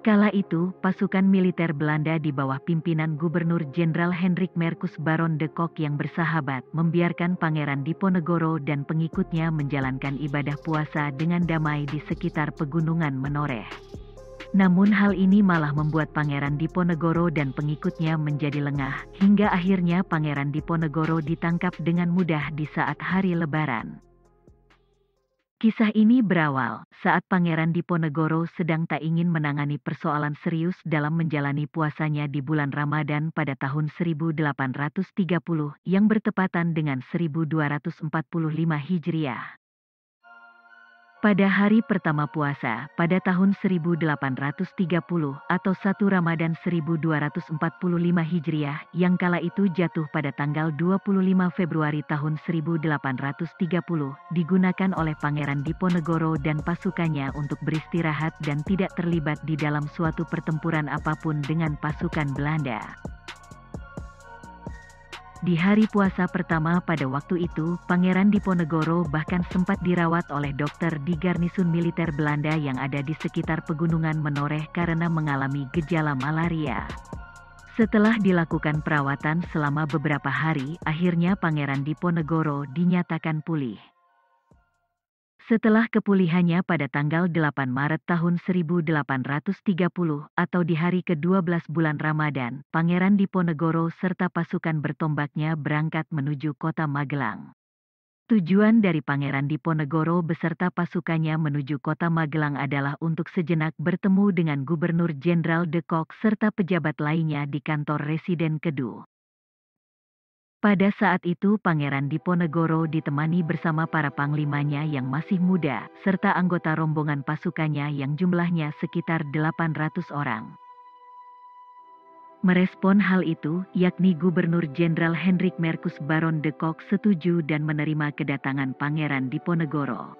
Kala itu, pasukan militer Belanda di bawah pimpinan Gubernur Jenderal Hendrik Merkus Baron de Kock yang bersahabat membiarkan Pangeran Diponegoro dan pengikutnya menjalankan ibadah puasa dengan damai di sekitar pegunungan Menoreh. Namun hal ini malah membuat Pangeran Diponegoro dan pengikutnya menjadi lengah, hingga akhirnya Pangeran Diponegoro ditangkap dengan mudah di saat hari lebaran. Kisah ini berawal saat Pangeran Diponegoro sedang tak ingin menangani persoalan serius dalam menjalani puasanya di bulan Ramadan pada tahun 1830 yang bertepatan dengan 1245 Hijriah. Pada hari pertama puasa, pada tahun 1830 atau 1 Ramadan 1245 Hijriah, yang kala itu jatuh pada tanggal 25 Februari tahun 1830, digunakan oleh Pangeran Diponegoro dan pasukannya untuk beristirahat dan tidak terlibat di dalam suatu pertempuran apa pun dengan pasukan Belanda. Di hari puasa pertama pada waktu itu, Pangeran Diponegoro bahkan sempat dirawat oleh dokter di garnisun militer Belanda yang ada di sekitar pegunungan Menoreh karena mengalami gejala malaria. Setelah dilakukan perawatan selama beberapa hari, akhirnya Pangeran Diponegoro dinyatakan pulih. Setelah kepulihannya pada tanggal 8 Maret tahun 1830 atau di hari ke-12 bulan Ramadan, Pangeran Diponegoro serta pasukan bertombaknya berangkat menuju kota Magelang. Tujuan dari Pangeran Diponegoro beserta pasukannya menuju kota Magelang adalah untuk sejenak bertemu dengan Gubernur Jenderal de Kock serta pejabat lainnya di kantor Residen Kedu. Pada saat itu Pangeran Diponegoro ditemani bersama para panglimanya yang masih muda, serta anggota rombongan pasukannya yang jumlahnya sekitar 800 orang. Merespon hal itu, yakni Gubernur Jenderal Hendrik Merkus Baron de Kock setuju dan menerima kedatangan Pangeran Diponegoro.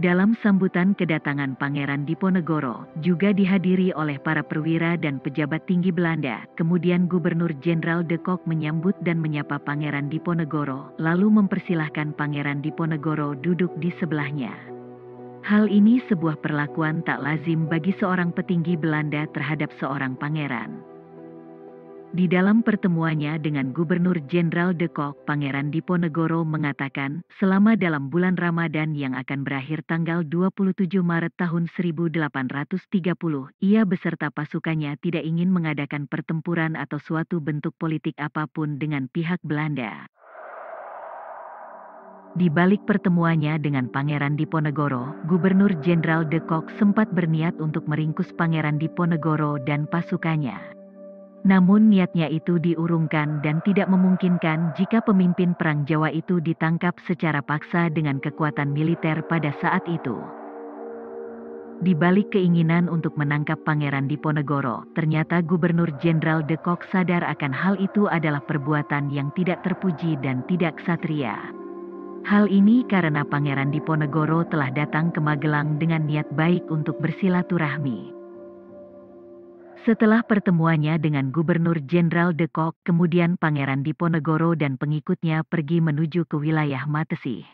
Dalam sambutan kedatangan Pangeran Diponegoro, juga dihadiri oleh para perwira dan pejabat tinggi Belanda. Kemudian Gubernur Jenderal de Kock menyambut dan menyapa Pangeran Diponegoro, lalu mempersilahkan Pangeran Diponegoro duduk di sebelahnya. Hal ini sebuah perlakuan tak lazim bagi seorang petinggi Belanda terhadap seorang pangeran. Di dalam pertemuannya dengan Gubernur Jenderal de Kock, Pangeran Diponegoro mengatakan, selama dalam bulan Ramadan yang akan berakhir tanggal 27 Maret tahun 1830, ia beserta pasukannya tidak ingin mengadakan pertempuran atau suatu bentuk politik apa pun dengan pihak Belanda. Di balik pertemuannya dengan Pangeran Diponegoro, Gubernur Jenderal de Kock sempat berniat untuk meringkus Pangeran Diponegoro dan pasukannya. Namun niatnya itu diurungkan dan tidak memungkinkan jika pemimpin Perang Jawa itu ditangkap secara paksa dengan kekuatan militer pada saat itu. Di balik keinginan untuk menangkap Pangeran Diponegoro, ternyata Gubernur Jenderal de Kock sadar akan hal itu adalah perbuatan yang tidak terpuji dan tidak ksatria. Hal ini karena Pangeran Diponegoro telah datang ke Magelang dengan niat baik untuk bersilaturahmi. Setelah pertemuannya dengan Gubernur Jenderal de Kock, kemudian Pangeran Diponegoro dan pengikutnya pergi menuju ke wilayah Matesi.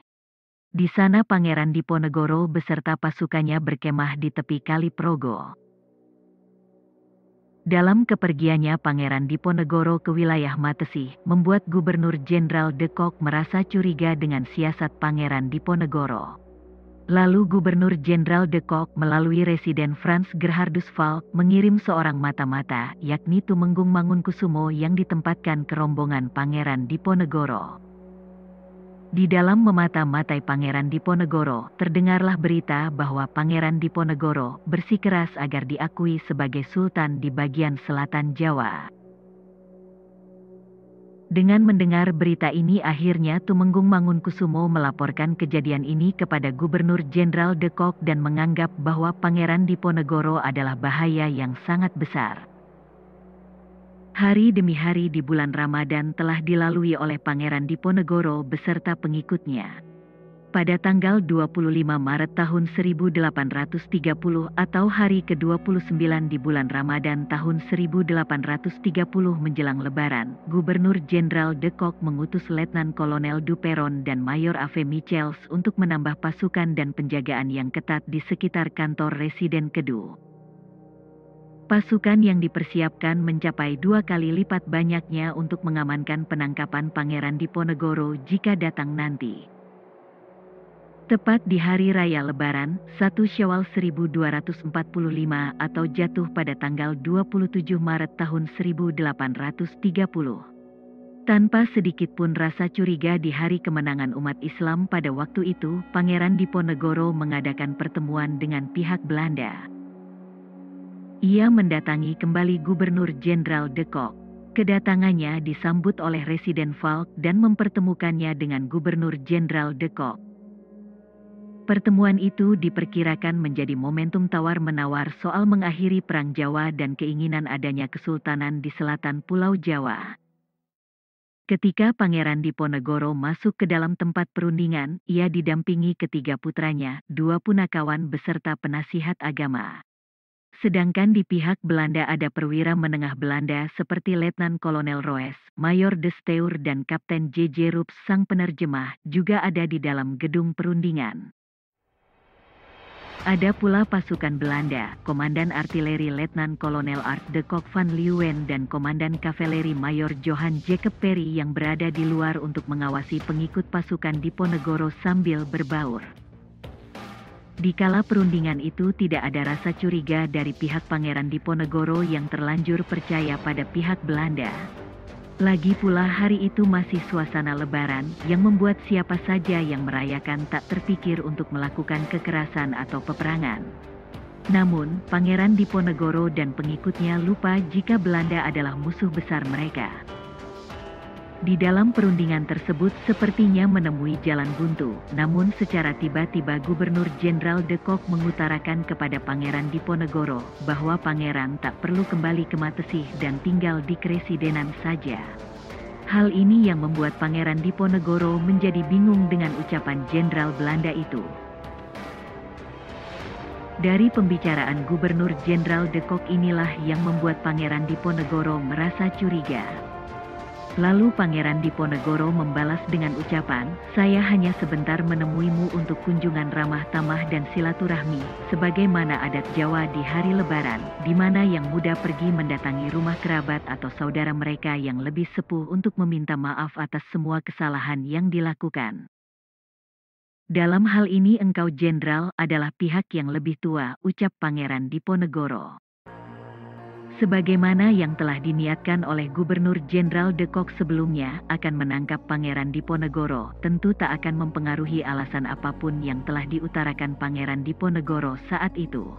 Di sana Pangeran Diponegoro beserta pasukannya berkemah di tepi Kali Progo. Dalam kepergiannya Pangeran Diponegoro ke wilayah Matesi, membuat Gubernur Jenderal de Kock merasa curiga dengan siasat Pangeran Diponegoro. Lalu Gubernur Jenderal de Kock melalui Residen Franz Gerhardus Falk mengirim seorang mata-mata, yakni Tumenggung Mangunkusumo yang ditempatkan ke rombongan Pangeran Diponegoro. Di dalam memata-matai Pangeran Diponegoro, terdengarlah berita bahwa Pangeran Diponegoro bersikeras agar diakui sebagai Sultan di bagian selatan Jawa. Dengan mendengar berita ini akhirnya Tumenggung Mangunkusumo melaporkan kejadian ini kepada Gubernur Jenderal de Kock dan menganggap bahwa Pangeran Diponegoro adalah bahaya yang sangat besar. Hari demi hari di bulan Ramadan telah dilalui oleh Pangeran Diponegoro beserta pengikutnya pada tanggal 25 Maret tahun 1830 atau hari ke-29 di bulan Ramadan tahun 1830 menjelang Lebaran, Gubernur Jenderal de Kock mengutus Letnan Kolonel Duperon dan Mayor Ave Michels untuk menambah pasukan dan penjagaan yang ketat di sekitar kantor Residen Kedu. Pasukan yang dipersiapkan mencapai dua kali lipat banyaknya untuk mengamankan penangkapan Pangeran Diponegoro jika datang nanti. Tepat di hari raya Lebaran, 1 Syawal 1245 atau jatuh pada tanggal 27 Maret tahun 1830. Tanpa sedikit pun rasa curiga di hari kemenangan umat Islam pada waktu itu, Pangeran Diponegoro mengadakan pertemuan dengan pihak Belanda. Ia mendatangi kembali Gubernur Jenderal de Kock. Kedatangannya disambut oleh Residen Falk dan mempertemukannya dengan Gubernur Jenderal de Kock. Pertemuan itu diperkirakan menjadi momentum tawar-menawar soal mengakhiri Perang Jawa dan keinginan adanya kesultanan di selatan Pulau Jawa. Ketika Pangeran Diponegoro masuk ke dalam tempat perundingan, ia didampingi ketiga putranya, dua punakawan beserta penasihat agama. Sedangkan di pihak Belanda ada perwira menengah Belanda seperti Letnan Kolonel Roes, Mayor de Steur dan Kapten J.J. Rups sang penerjemah juga ada di dalam gedung perundingan. Ada pula pasukan Belanda, Komandan Artileri Letnan Kolonel Art de Kok van Leeuwen dan Komandan Kavaleri Mayor Johan Jacob Perry yang berada di luar untuk mengawasi pengikut pasukan Diponegoro sambil berbaur. Di kala perundingan itu tidak ada rasa curiga dari pihak Pangeran Diponegoro yang terlanjur percaya pada pihak Belanda. Lagi pula hari itu masih suasana lebaran yang membuat siapa saja yang merayakan tak terpikir untuk melakukan kekerasan atau peperangan. Namun, Pangeran Diponegoro dan pengikutnya lupa jika Belanda adalah musuh besar mereka. Di dalam perundingan tersebut sepertinya menemui jalan buntu, namun secara tiba-tiba Gubernur Jenderal de Kock mengutarakan kepada Pangeran Diponegoro bahwa Pangeran tak perlu kembali ke Matesih dan tinggal di Kresidenan saja. Hal ini yang membuat Pangeran Diponegoro menjadi bingung dengan ucapan Jenderal Belanda itu. Dari pembicaraan Gubernur Jenderal de Kock inilah yang membuat Pangeran Diponegoro merasa curiga. Lalu Pangeran Diponegoro membalas dengan ucapan, saya hanya sebentar menemuimu untuk kunjungan ramah tamah dan silaturahmi, sebagaimana adat Jawa di hari lebaran, di mana yang muda pergi mendatangi rumah kerabat atau saudara mereka yang lebih sepuh untuk meminta maaf atas semua kesalahan yang dilakukan. Dalam hal ini engkau jenderal adalah pihak yang lebih tua, ucap Pangeran Diponegoro sebagaimana yang telah diniatkan oleh Gubernur Jenderal de Kock sebelumnya akan menangkap Pangeran Diponegoro, tentu tak akan mempengaruhi alasan apa pun yang telah diutarakan Pangeran Diponegoro saat itu.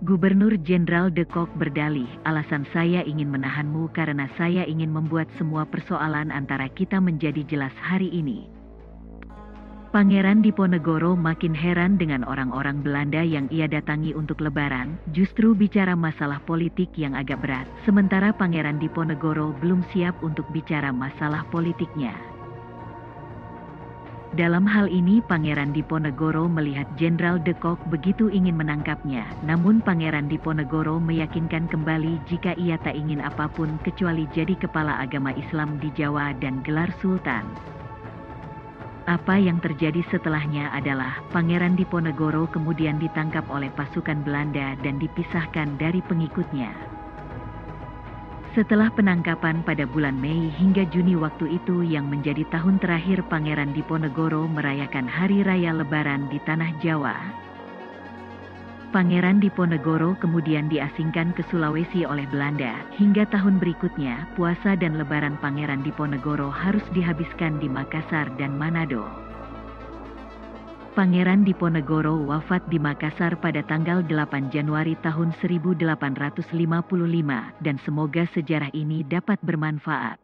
Gubernur Jenderal de Kock berdalih, alasan saya ingin menahanmu karena saya ingin membuat semua persoalan antara kita menjadi jelas hari ini. Pangeran Diponegoro makin heran dengan orang-orang Belanda yang ia datangi untuk lebaran, justru bicara masalah politik yang agak berat, sementara Pangeran Diponegoro belum siap untuk bicara masalah politiknya. Dalam hal ini Pangeran Diponegoro melihat Jenderal de Kock begitu ingin menangkapnya, namun Pangeran Diponegoro meyakinkan kembali jika ia tak ingin apa pun kecuali jadi kepala agama Islam di Jawa dan gelar Sultan. Apa yang terjadi setelahnya adalah Pangeran Diponegoro kemudian ditangkap oleh pasukan Belanda dan dipisahkan dari pengikutnya. Setelah penangkapan pada bulan Mei hingga Juni waktu itu yang menjadi tahun terakhir Pangeran Diponegoro merayakan Hari Raya Lebaran di Tanah Jawa, Pangeran Diponegoro kemudian diasingkan ke Sulawesi oleh Belanda. Hingga tahun berikutnya, puasa dan lebaran Pangeran Diponegoro harus dihabiskan di Makassar dan Manado. Pangeran Diponegoro wafat di Makassar pada tanggal 8 Januari tahun 1855 dan semoga sejarah ini dapat bermanfaat.